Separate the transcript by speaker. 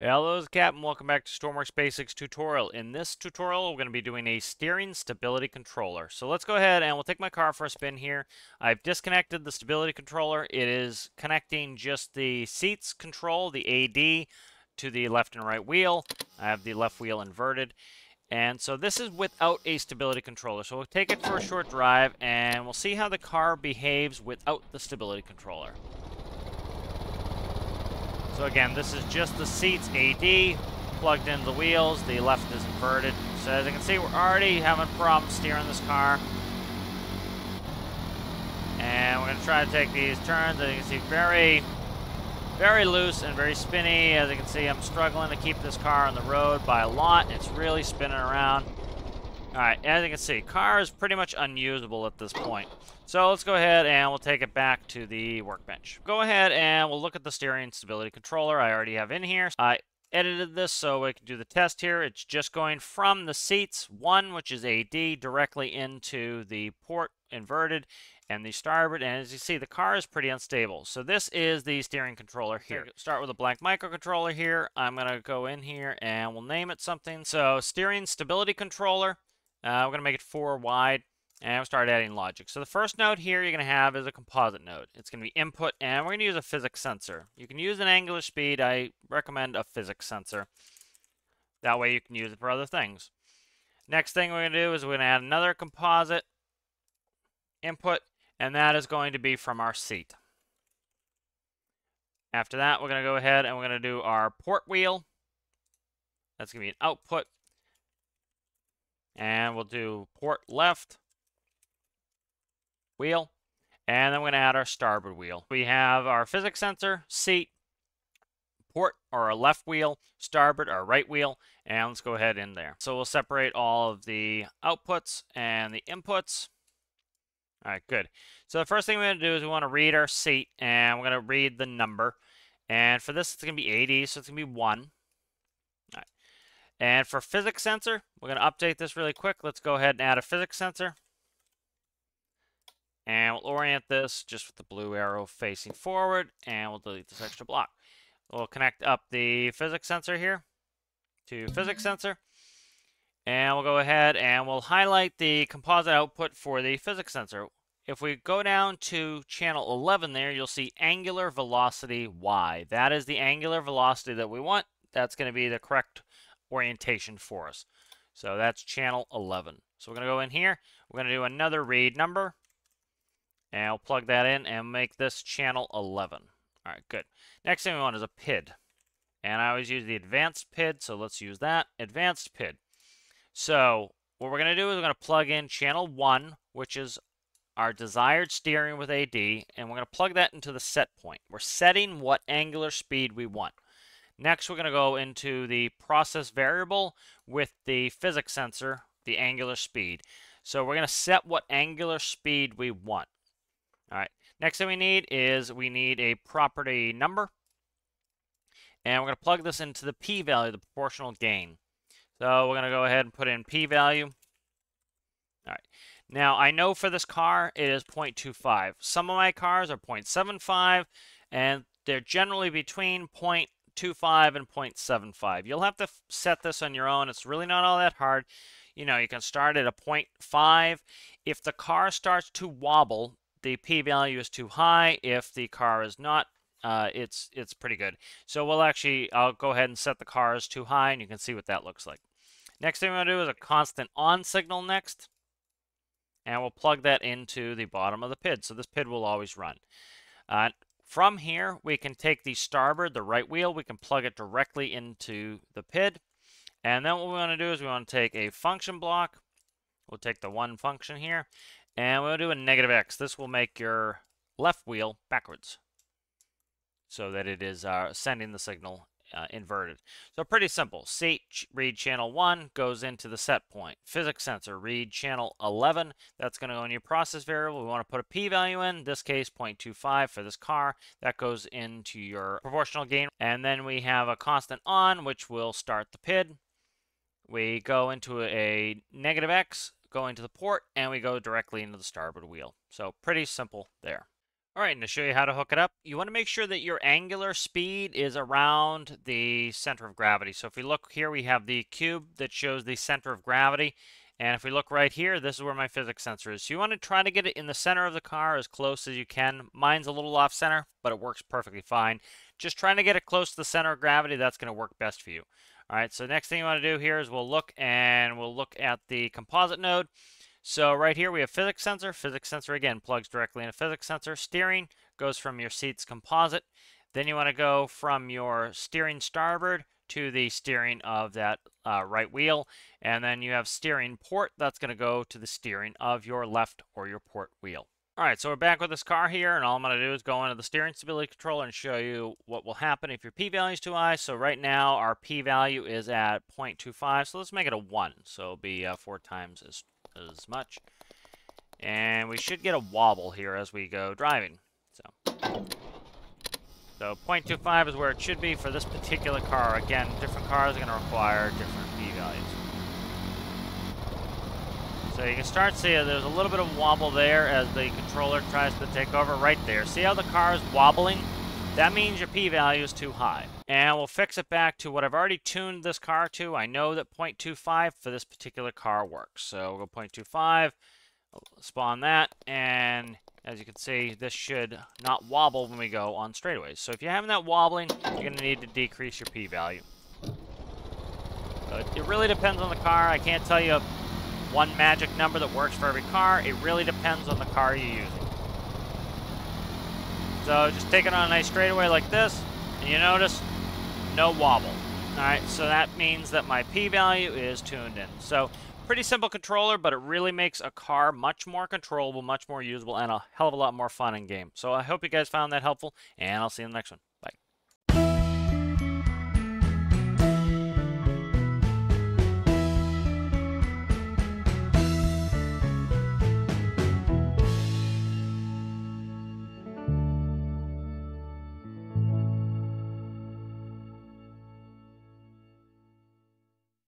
Speaker 1: Hello, is Captain. Welcome back to Stormworks Basics tutorial. In this tutorial, we're going to be doing a steering stability controller. So let's go ahead and we'll take my car for a spin here. I've disconnected the stability controller. It is connecting just the seats control, the AD, to the left and right wheel. I have the left wheel inverted. And so this is without a stability controller. So we'll take it for a short drive and we'll see how the car behaves without the stability controller. So again, this is just the seats AD, plugged into the wheels, the left is inverted. So as you can see, we're already having problems steering this car. And we're going to try to take these turns. As you can see, very, very loose and very spinny. As you can see, I'm struggling to keep this car on the road by a lot. It's really spinning around. Alright, as you can see, car is pretty much unusable at this point. So let's go ahead and we'll take it back to the workbench. Go ahead and we'll look at the steering stability controller I already have in here. I edited this so we can do the test here. It's just going from the seats, one, which is AD, directly into the port inverted and the starboard. And as you see, the car is pretty unstable. So this is the steering controller here. Start with a blank microcontroller here. I'm going to go in here and we'll name it something. So steering stability controller. Uh, we're going to make it four wide, and we'll start adding logic. So the first node here you're going to have is a composite node. It's going to be input, and we're going to use a physics sensor. You can use an angular speed. I recommend a physics sensor. That way you can use it for other things. Next thing we're going to do is we're going to add another composite input, and that is going to be from our seat. After that, we're going to go ahead and we're going to do our port wheel. That's going to be an output. And we'll do port left, wheel, and then we're going to add our starboard wheel. We have our physics sensor, seat, port or our left wheel, starboard or right wheel, and let's go ahead in there. So we'll separate all of the outputs and the inputs. All right, good. So the first thing we're going to do is we want to read our seat, and we're going to read the number. And for this, it's going to be AD, so it's going to be 1. All right. And for physics sensor, we're going to update this really quick. Let's go ahead and add a physics sensor. And we'll orient this just with the blue arrow facing forward, and we'll delete this extra block. We'll connect up the physics sensor here to physics mm-hmm. sensor. And we'll go ahead and we'll highlight the composite output for the physics sensor. If we go down to channel 11 there, you'll see angular velocity Y. That is the angular velocity that we want. That's going to be the correct orientation for us. So that's channel 11. So we're going to go in here. We're going to do another read number. And I'll plug that in and make this channel 11. All right, good. Next thing we want is a PID. And I always use the advanced PID, so let's use that. Advanced PID. So what we're going to do is we're going to plug in channel 1, which is our desired steering with AD, and we're going to plug that into the set point. We're setting what angular speed we want. Next, we're going to go into the process variable with the physics sensor, the angular speed. So we're going to set what angular speed we want. All right. Next thing we need is we need a property number. And we're going to plug this into the p-value, the proportional gain. So we're going to go ahead and put in p-value. All right. Now, I know for this car, it is 0.25. Some of my cars are 0.75, and they're generally between 0.25 and 0.75. You'll have to set this on your own. It's really not all that hard. You know, you can start at a 0.5. If the car starts to wobble, the p-value is too high. If the car is not, uh, it's it's pretty good. So we'll actually, I'll go ahead and set the cars too high, and you can see what that looks like. Next thing we're going to do is a constant on signal next. And we'll plug that into the bottom of the PID. So this PID will always run. Uh, from here, we can take the starboard, the right wheel, we can plug it directly into the PID. And then what we want to do is we want to take a function block. We'll take the one function here, and we'll do a negative x. This will make your left wheel backwards so that it is uh, sending the signal uh, inverted. So pretty simple. Seat read channel 1 goes into the set point. Physics sensor read channel 11. That's going to go in your process variable. We want to put a p-value in, this case 0.25 for this car. That goes into your proportional gain. And then we have a constant on, which will start the PID. We go into a negative x, go into the port, and we go directly into the starboard wheel. So pretty simple there. All right, and to show you how to hook it up, you want to make sure that your angular speed is around the center of gravity. So if we look here, we have the cube that shows the center of gravity. And if we look right here, this is where my physics sensor is. So you want to try to get it in the center of the car as close as you can. Mine's a little off center, but it works perfectly fine. Just trying to get it close to the center of gravity, that's going to work best for you. All right, so next thing you want to do here is we'll look and we'll look at the composite node. So right here we have physics sensor. Physics sensor again plugs directly into physics sensor. Steering goes from your seat's composite. Then you want to go from your steering starboard to the steering of that uh, right wheel. And then you have steering port. That's going to go to the steering of your left or your port wheel. All right, so we're back with this car here, and all I'm going to do is go into the steering stability controller and show you what will happen if your p-value is too high. So right now, our p-value is at 0.25, so let's make it a 1. So it'll be uh, four times as, as much. And we should get a wobble here as we go driving. So, so 0.25 is where it should be for this particular car. Again, different cars are going to require different p-values. So you can start seeing there's a little bit of wobble there as the controller tries to take over right there. See how the car is wobbling? That means your p-value is too high. And we'll fix it back to what I've already tuned this car to. I know that 0.25 for this particular car works. So we'll go 0.25, spawn that, and as you can see, this should not wobble when we go on straightaways. So if you're having that wobbling, you're going to need to decrease your p-value. it really depends on the car. I can't tell you one magic number that works for every car. It really depends on the car you're using. So just take it on a nice straightaway like this, and you notice no wobble. Alright, so that means that my p-value is tuned in. So pretty simple controller, but it really makes a car much more controllable, much more usable, and a hell of a lot more fun in game. So I hope you guys found that helpful, and I'll see you in the next one.